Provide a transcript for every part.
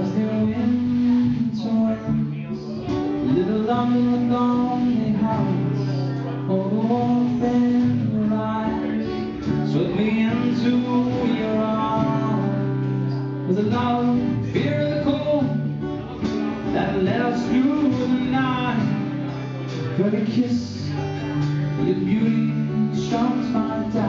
As the winter turns Little London lonely house Open your eyes. Sweep me into your arms. With a love, fear of the cold That led us through the night. Every kiss, your beauty strums my doubt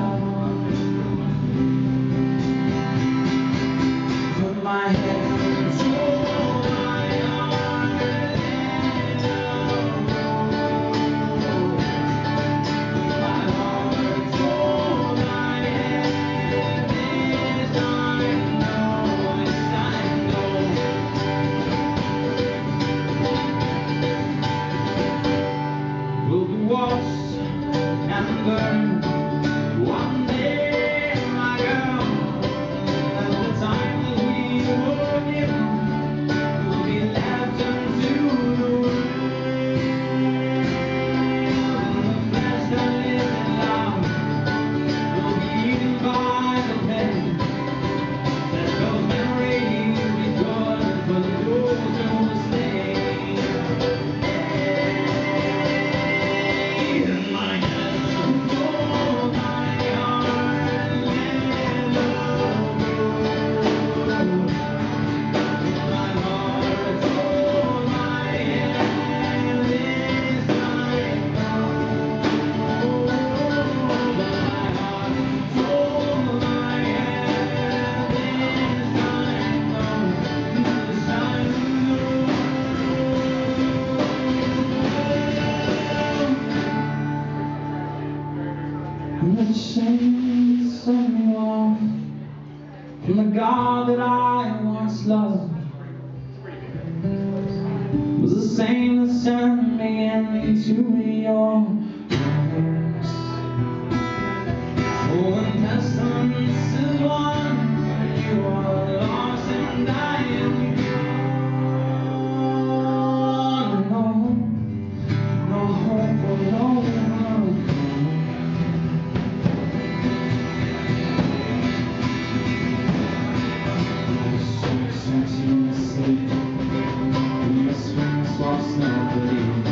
And the chains me off from the God that I once loved, was the same that turned me into your. lost nobody.